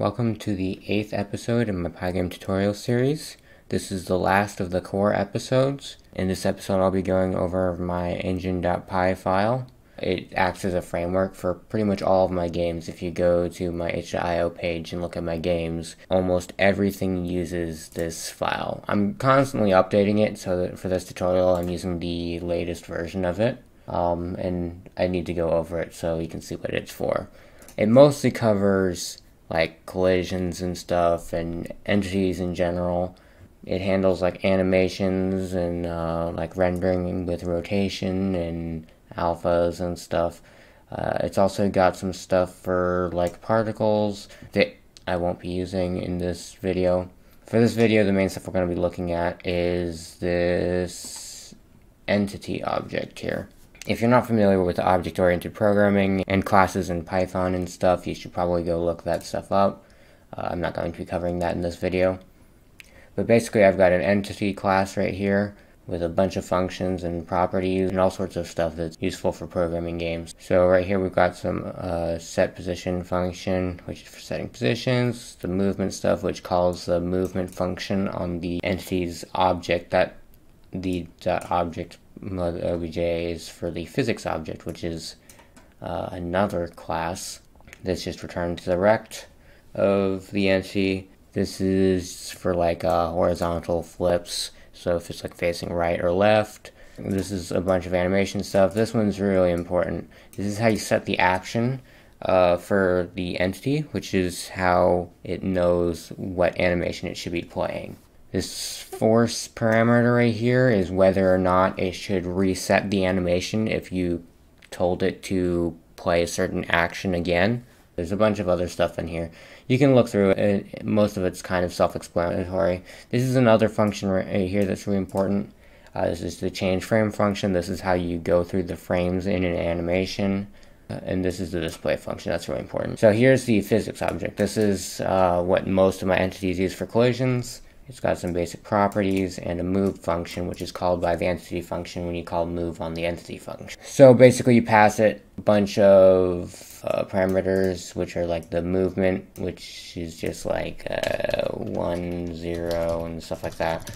Welcome to the eighth episode in my Pygame tutorial series. This is the last of the core episodes. In this episode I'll be going over my engine.py file. It acts as a framework for pretty much all of my games. If you go to my itch.io page and look at my games, almost everything uses this file. I'm constantly updating it, so that for this tutorial I'm using the latest version of it. Um, and I need to go over it so you can see what it's for. It mostly covers like collisions and stuff and entities in general. It handles like animations and uh, like rendering with rotation and alphas and stuff. Uh, it's also got some stuff for like particles that I won't be using in this video. For this video, the main stuff we're going to be looking at is this entity object here. If you're not familiar with object-oriented programming and classes in Python and stuff, you should probably go look that stuff up. Uh, I'm not going to be covering that in this video. But basically I've got an entity class right here with a bunch of functions and properties and all sorts of stuff that's useful for programming games. So right here we've got some uh, set position function, which is for setting positions, the movement stuff, which calls the movement function on the entity's object that the object obj is for the physics object, which is uh, another class that's just returned to the rect of the entity. This is for like uh, horizontal flips, so if it's like facing right or left. This is a bunch of animation stuff. This one's really important. This is how you set the action uh, for the entity, which is how it knows what animation it should be playing. This force parameter right here is whether or not it should reset the animation if you told it to play a certain action again. There's a bunch of other stuff in here. You can look through it. Most of it's kind of self-explanatory. This is another function right here that's really important. Uh, this is the change frame function. This is how you go through the frames in an animation. Uh, and this is the display function. That's really important. So here's the physics object. This is uh, what most of my entities use for collisions. It's got some basic properties and a move function, which is called by the entity function when you call move on the entity function. So basically you pass it a bunch of uh, parameters, which are like the movement, which is just like uh, 1, 0, and stuff like that.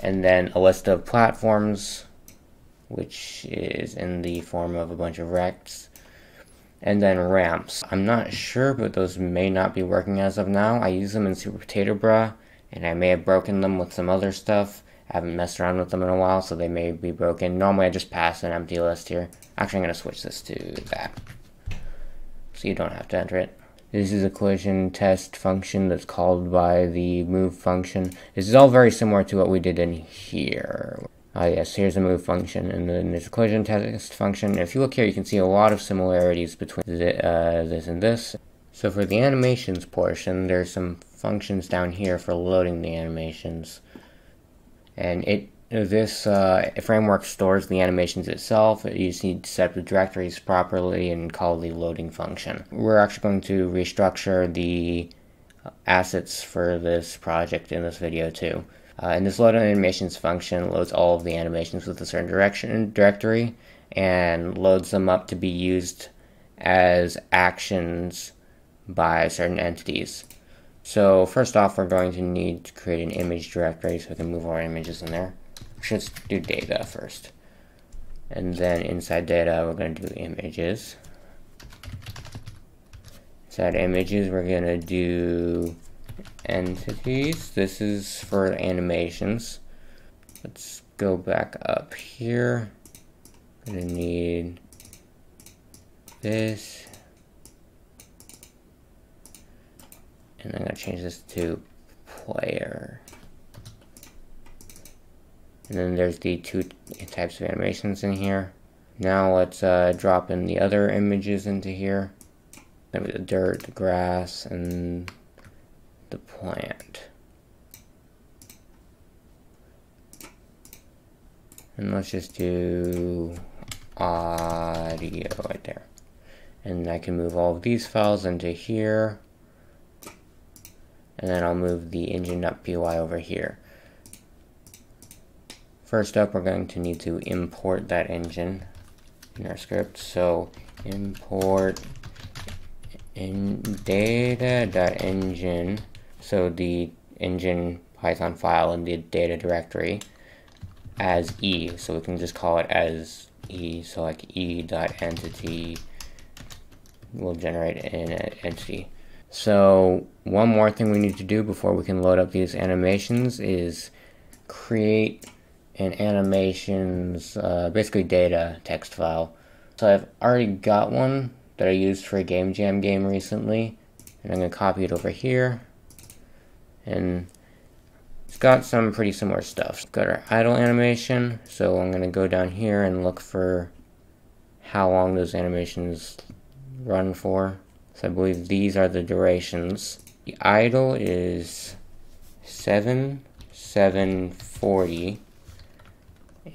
And then a list of platforms, which is in the form of a bunch of rects and then ramps. I'm not sure, but those may not be working as of now. I use them in Super Potato Bruh, and I may have broken them with some other stuff. I haven't messed around with them in a while, so they may be broken. Normally I just pass an empty list here. Actually, I'm going to switch this to that, so you don't have to enter it. This is a collision test function that's called by the move function. This is all very similar to what we did in here. Ah yes, here's a move function, and then there's a collision test function. If you look here, you can see a lot of similarities between the, uh, this and this. So for the animations portion, there's some functions down here for loading the animations. And it this uh, framework stores the animations itself. You just need to set the directories properly and call the loading function. We're actually going to restructure the assets for this project in this video too. Uh, and this load animations function loads all of the animations with a certain direction directory and loads them up to be used as actions by certain entities. So first off, we're going to need to create an image directory so we can move our images in there. Let's do data first. And then inside data, we're going to do images. Inside images, we're going to do entities. This is for animations. Let's go back up here. We're going to need this And I'm to change this to player. And then there's the two types of animations in here. Now let's uh, drop in the other images into here. Maybe the dirt, the grass, and the plant. And let's just do audio right there. And I can move all of these files into here and then I'll move the engine.py over here. First up, we're going to need to import that engine in our script. So import in data.engine, so the engine Python file in the data directory as e, so we can just call it as e, so like e.entity will generate an entity. So one more thing we need to do before we can load up these animations is create an animations, uh, basically data text file. So I've already got one that I used for a Game Jam game recently. And I'm going to copy it over here. And it's got some pretty similar stuff. It's got our idle animation. So I'm going to go down here and look for how long those animations run for. So I believe these are the durations. The idle is 7, 740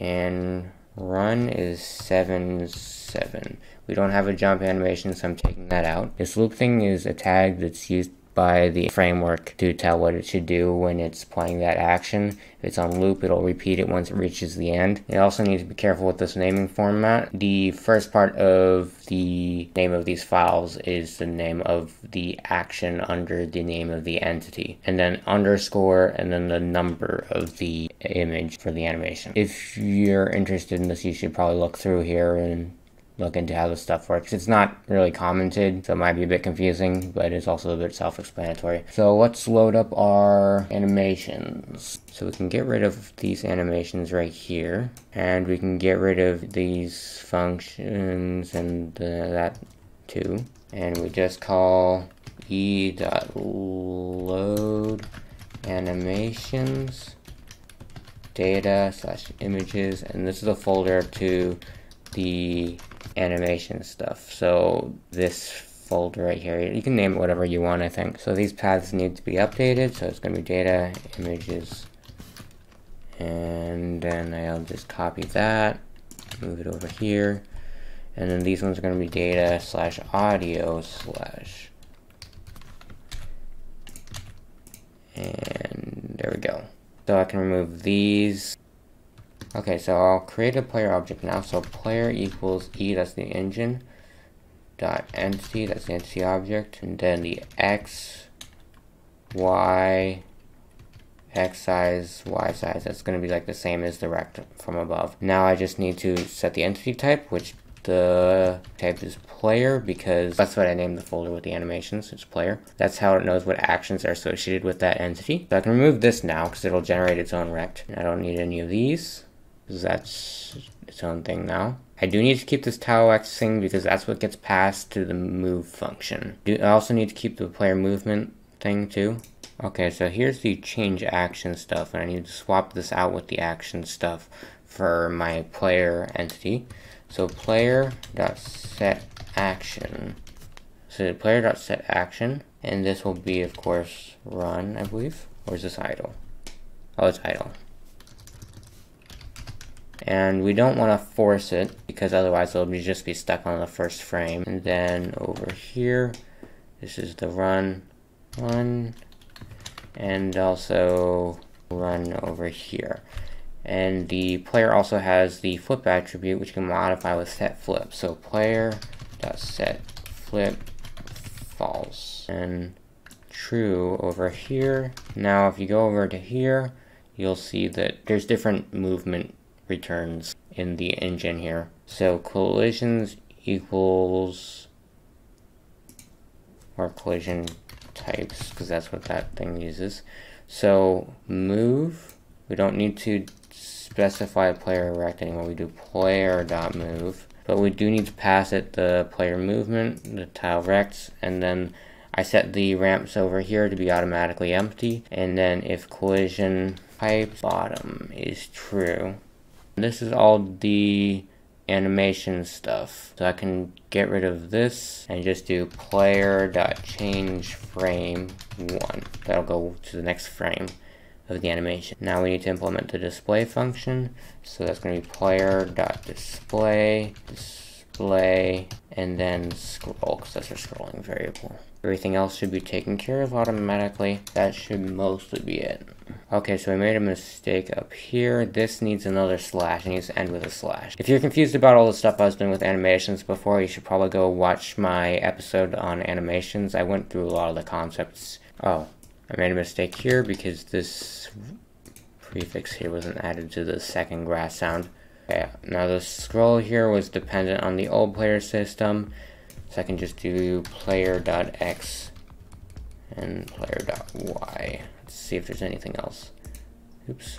and run is 7 7 we don't have a jump animation so I'm taking that out this loop thing is a tag that's used by the framework to tell what it should do when it's playing that action. If it's on loop, it'll repeat it once it reaches the end. You also need to be careful with this naming format. The first part of the name of these files is the name of the action under the name of the entity, and then underscore, and then the number of the image for the animation. If you're interested in this, you should probably look through here and look into how this stuff works. It's not really commented, so it might be a bit confusing, but it's also a bit self-explanatory. So let's load up our animations. So we can get rid of these animations right here, and we can get rid of these functions and that too. And we just call e.load animations data slash images and this is a folder to the animation stuff. So this folder right here, you can name it whatever you want, I think. So these paths need to be updated. So it's going to be data, images, and then I'll just copy that, move it over here. And then these ones are going to be data slash audio slash. And there we go. So I can remove these Okay, so I'll create a player object now. So player equals e, that's the engine, dot entity, that's the entity object, and then the x, y, x size, y size, that's going to be like the same as the rect from above. Now I just need to set the entity type, which the type is player because that's what I named the folder with the animations, it's player. That's how it knows what actions are associated with that entity. So I can remove this now because it'll generate its own rect. I don't need any of these that's its own thing now. I do need to keep this tau x thing because that's what gets passed to the move function. I also need to keep the player movement thing too. Okay, so here's the change action stuff, and I need to swap this out with the action stuff for my player entity. So player dot set action. So player dot set action, and this will be, of course, run, I believe. Or is this idle? Oh, it's idle and we don't want to force it because otherwise it'll be just be stuck on the first frame. And then over here this is the run one and also run over here. And the player also has the flip attribute which can modify with set flip. So player dot set flip false. And true over here. Now if you go over to here you'll see that there's different movement returns in the engine here. So collisions equals or collision types because that's what that thing uses. So move, we don't need to specify player rect anymore. We do player dot move, but we do need to pass it the player movement, the tile rects, and then I set the ramps over here to be automatically empty. And then if collision type bottom is true, this is all the animation stuff. So I can get rid of this and just do player dot change frame one. That'll go to the next frame of the animation. Now we need to implement the display function. So that's going to be player dot display display and then scroll because that's our scrolling variable. Everything else should be taken care of automatically. That should mostly be it. Okay, so I made a mistake up here. This needs another slash. It needs to end with a slash. If you're confused about all the stuff I was doing with animations before, you should probably go watch my episode on animations. I went through a lot of the concepts. Oh, I made a mistake here because this prefix here wasn't added to the second grass sound. Okay, now the scroll here was dependent on the old player system. So I can just do player.x and player.y. Let's see if there's anything else. Oops.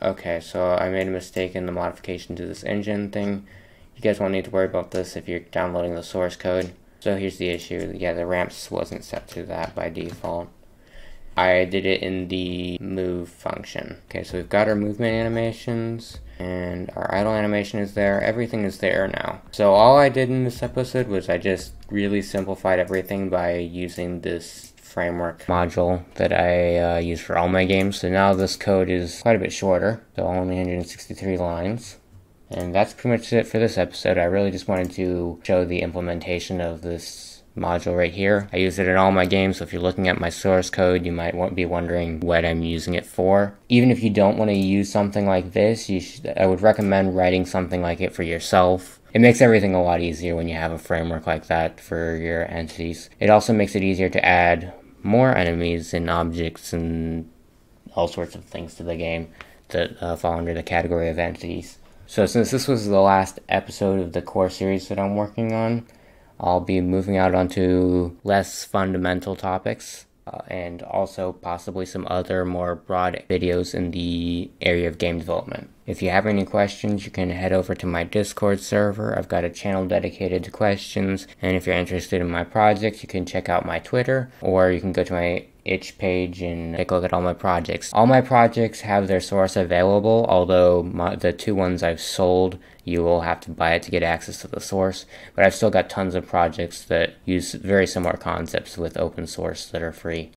Okay, so I made a mistake in the modification to this engine thing. You guys won't need to worry about this if you're downloading the source code. So here's the issue. Yeah, the ramps wasn't set to that by default. I did it in the move function. Okay, so we've got our movement animations and our idle animation is there. Everything is there now. So all I did in this episode was I just really simplified everything by using this framework module that I uh, use for all my games. So now this code is quite a bit shorter, so only 163 lines. And that's pretty much it for this episode. I really just wanted to show the implementation of this module right here. I use it in all my games, so if you're looking at my source code, you might be wondering what I'm using it for. Even if you don't want to use something like this, you should, I would recommend writing something like it for yourself. It makes everything a lot easier when you have a framework like that for your entities. It also makes it easier to add more enemies and objects and all sorts of things to the game that uh, fall under the category of entities. So since this was the last episode of the core series that I'm working on, I'll be moving out onto less fundamental topics uh, and also possibly some other more broad videos in the area of game development. If you have any questions, you can head over to my Discord server. I've got a channel dedicated to questions. And if you're interested in my projects, you can check out my Twitter or you can go to my itch page and take a look at all my projects. All my projects have their source available, although my, the two ones I've sold, you will have to buy it to get access to the source. But I've still got tons of projects that use very similar concepts with open source that are free.